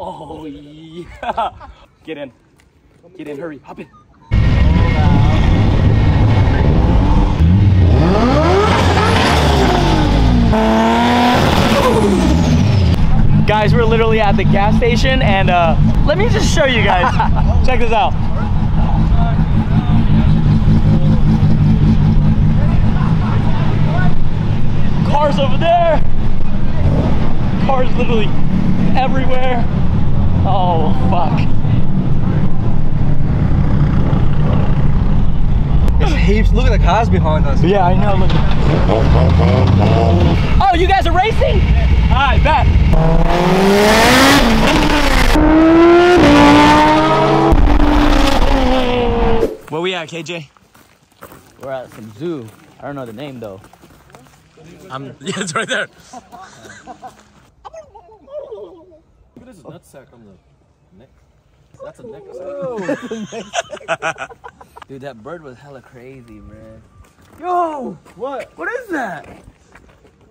Oh yeah. Get in. Get in. Hurry. Hop in. Guys, we're literally at the gas station and uh, let me just show you guys. Check this out. Cars over there. Cars literally everywhere. Oh, fuck. There's heaps. Look at the cars behind us. Yeah, I know. Look. Oh, you guys are racing? I bet. Where we at, KJ? We're at some zoo. I don't know the name though. I'm. Um, yeah, it's right there. Look at his nutsack on the neck. That's a neck. Dude, that bird was hella crazy, man. Yo! What? What is that?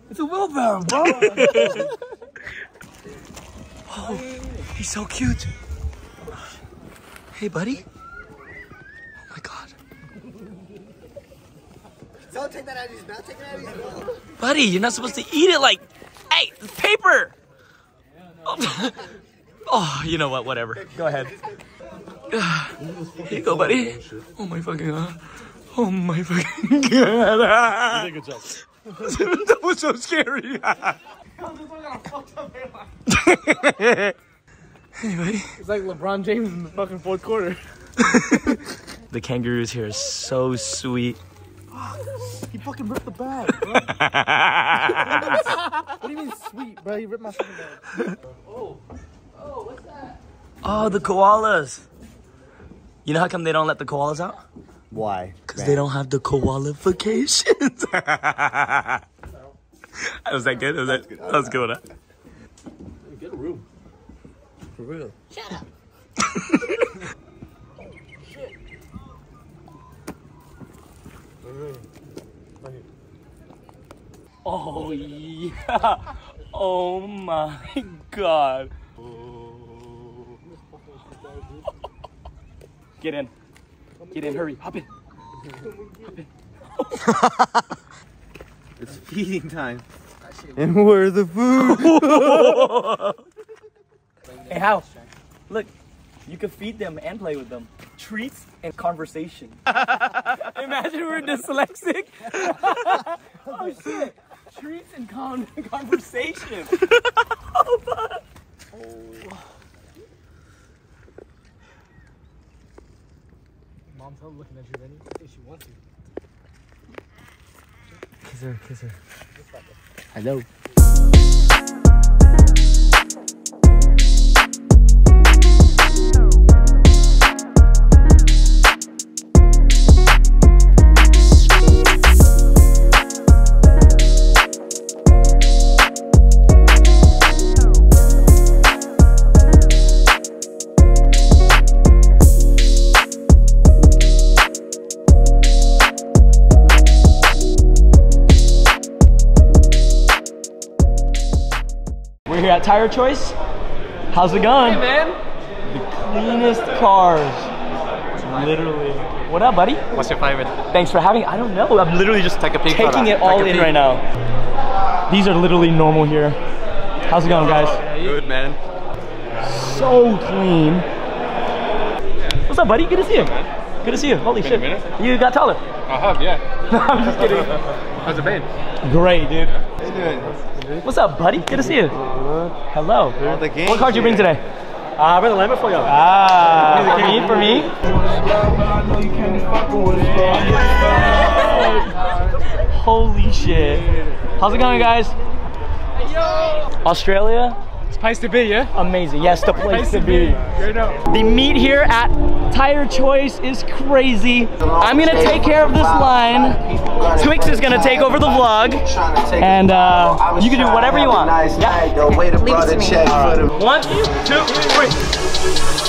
It's a wheelbarrow, bro. oh, he's so cute. Hey, buddy. Oh my god. Don't take that out of his mouth. Take it out of his mouth. Buddy, you're not supposed to eat it like. Hey, it's paper! oh, you know what? Whatever. Go ahead. Here you go, buddy. Oh my fucking god. Oh my fucking god. Good job. that was so scary. anyway, It's like LeBron James in the fucking fourth quarter. the kangaroos here are so sweet. He fucking ripped the bag, bro. what do you mean sweet, bro? He ripped my fucking bag. Oh, Oh, the koalas. You know how come they don't let the koalas out? Why? Because they don't have the qualifications. was that good? Was that, that was good. Huh? Get a room. For real. Shut up. Shit. Oh yeah. Oh my god. Get in. Get in, hurry. Hop in. Hop in. It's feeding time. And where's the food? Hey, how? Look, you can feed them and play with them. Treats and conversation. Imagine we're dyslexic. oh shit. Treats and con- conversation. Mom's home looking at you, Rennie. If she wants to. Kiss her, kiss her. Hello. TyreChoice. How's it going? Hey, man. The cleanest cars. Literally. What up, buddy? What's your favorite? Thanks for having. I don't know. I'm literally just Take a peek, taking brother. it all Take in peek. right now. These are literally normal here. How's it going, guys? Good man. So clean. What's up, buddy? Good to see you. Good to see you. Holy Been shit. minute. You got taller. I have, yeah. I'm just kidding. How's it been? Great, dude. How you doing? What's up, buddy? Good to see you. Hello. All the games What card you bring today? Ah, I bring the lemon for you. Ah, for me, for me. Holy shit. How's it going, guys? Australia? It's place to be, yeah? Amazing. Yes, the place to be. You know. The meat here at TyreChoice is crazy. I'm gonna take care of this line. Twix is gonna take over the vlog. And uh, you can do whatever you want. Yeah. Leave it to me. One, two, three.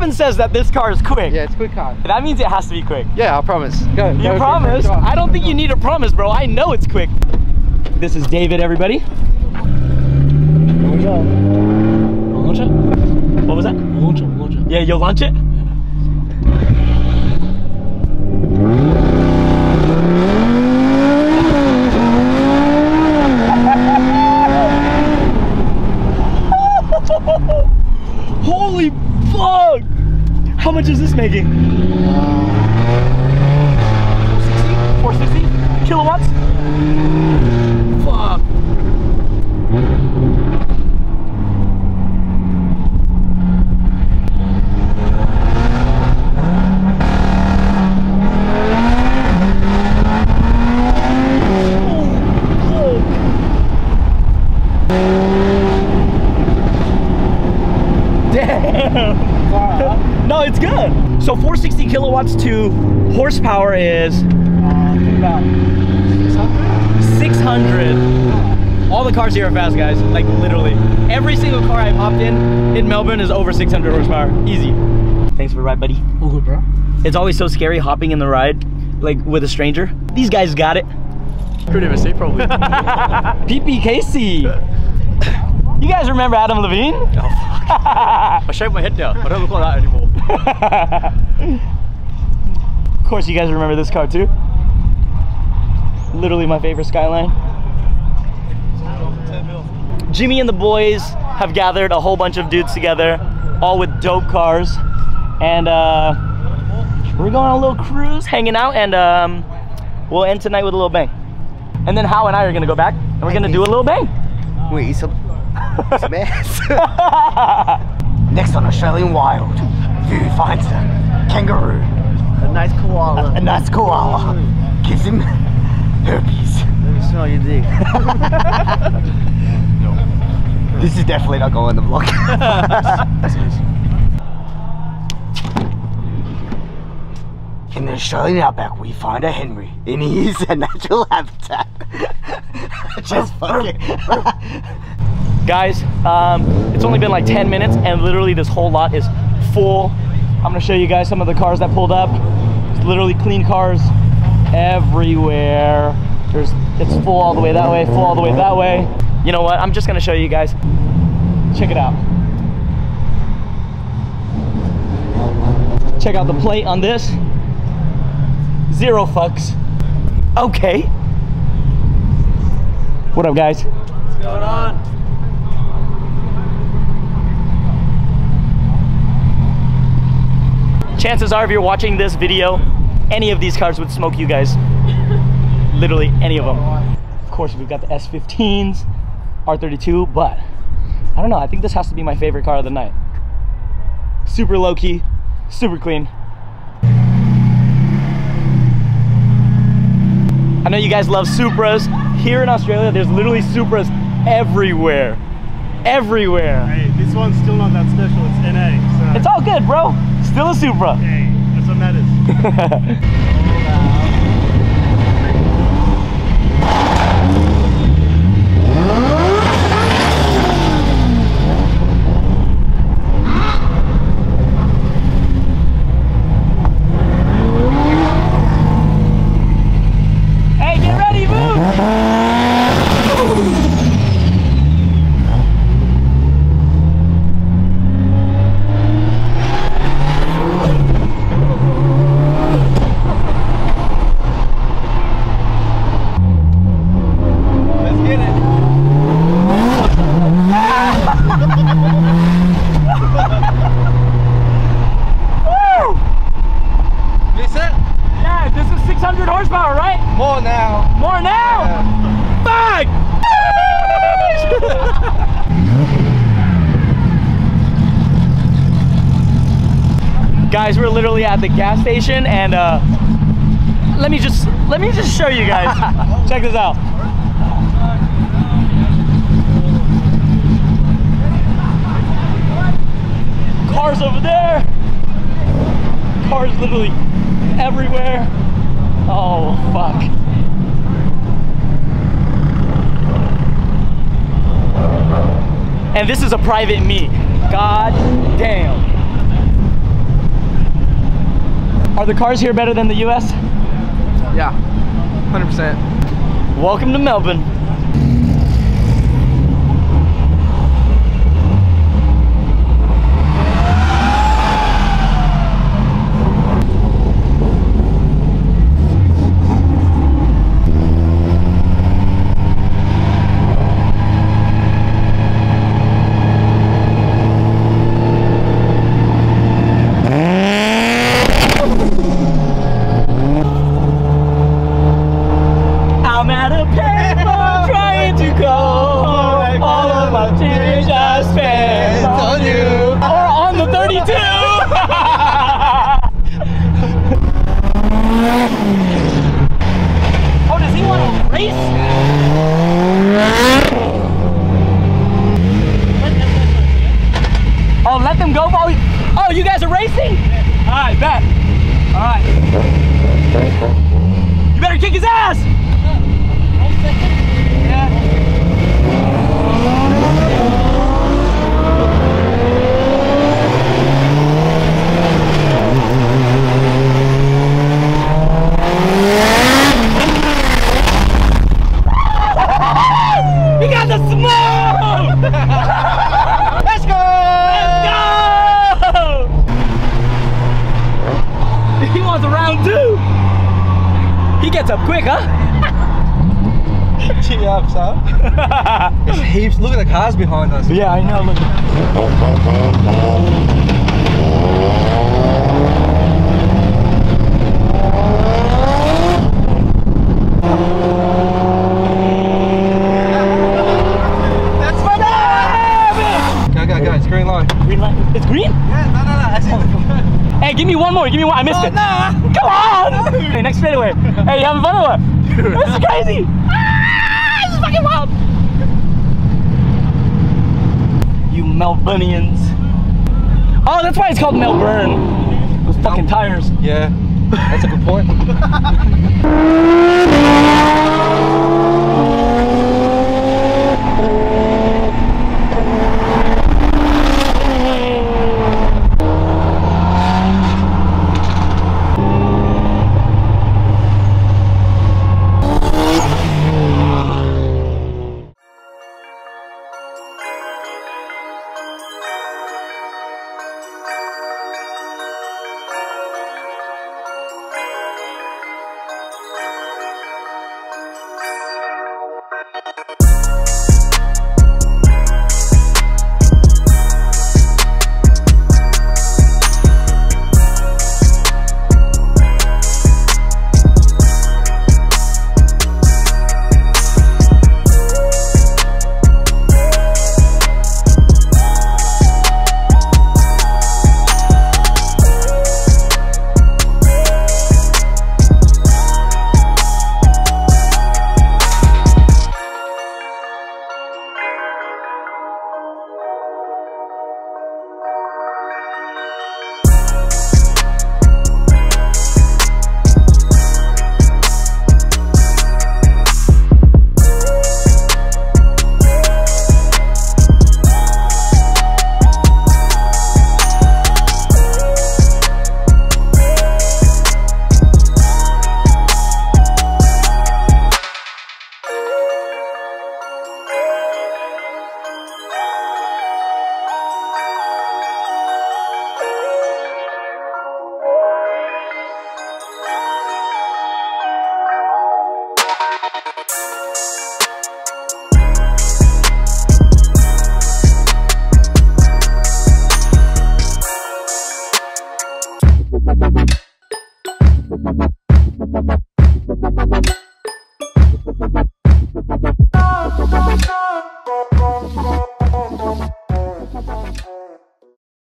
Stefan says that this car is quick. Yeah, it's a quick car. That means it has to be quick. Yeah, I promise. Go. You go, go, promise? go, go. I don't think you need a promise, bro. I know it's quick. This is David, everybody. Launch it. What was that? Launch it. Launch it. Yeah, you'll launch it? Holy fuck! How much is this making? Uh, 460? 460 kilowatts? Fuck. Damn. no, it's good. So 460 kilowatts to horsepower is about 600. All the cars here are fast, guys. Like literally, every single car I've hopped in in Melbourne is over 600 horsepower. Easy. Thanks for the ride, buddy. All good, bro. It's always so scary hopping in the ride, like with a stranger. These guys got it. Pretty mistake, probably. PPKC. You guys remember Adam Levine? I shaved my head now. I don't look like that anymore. of course, you guys remember this car too. Literally my favorite Skyline. Jimmy and the boys have gathered a whole bunch of dudes together, all with dope cars, and uh, we're going on a little cruise, hanging out, and um, we'll end tonight with a little bang. And then Hal and I are gonna go back, and we're gonna do a little bang. Wait, some, Next on Australian Wild, Dude finds a kangaroo, A nice koala. a nice koala, mm. gives him herpes. Let me smell your dick. This is definitely not going in the vlog. In the Australian outback, we find a Henry in his natural habitat. Just fucking. Guys, um, it's only been like 10 minutes and literally this whole lot is full. I'm gonna show you guys some of the cars that pulled up. It's literally clean cars everywhere. There's, it's full all the way that way, full all the way that way. You know what, I'm just gonna show you guys. Check it out. Check out the plate on this. Zero fucks. Okay. What up, guys? What's going on? Chances are if you're watching this video any of these cars would smoke you guys. Literally any of them of course we've got the s15s r32 but i don't know i think this has to be my favorite car of the night. Super low-key super clean. I know you guys love supras. Here in australia there's literally supras everywhere. Everywhere. Hey, this one's still not that special. It's NA, so. It's all good bro still a supra hey, that's what matters. Hey, get ready, move! Let's get it. Woo! This it? Yeah, this is 600 horsepower, right? More now. More now! Fuck! guys, we're literally at the gas station and uh, let me just let me just show you guys. Check this out. Cars over there. Cars literally everywhere. Oh, fuck. And this is a private meet. God damn. Are the cars here better than the US? Yeah, 100%. Welcome to Melbourne. I'm at a payphone trying to call all of my tears I spent on you or on the 32. oh, does he want to race? Oh, let them go. Oh, oh, you guys are racing? All right, bet. All right. You better kick his ass. He got the smoke! Let's go! Let's go! He wants a round two. He gets up quick, huh? Yeah, son. There's heaps. Look at the cars behind us. Yeah, I know. Look. That's my Go, go, go. It's green light. Green light. It's green? Yeah, no, no, no. Hey, give me one more. Give me one. I missed oh, it. Come on! Hey, next straightaway. Hey, you having fun or what? This is crazy. This is fucking wild. You Melburnians. Oh, that's why it's called Melbourne. Those fucking tires. Yeah, that's a good point.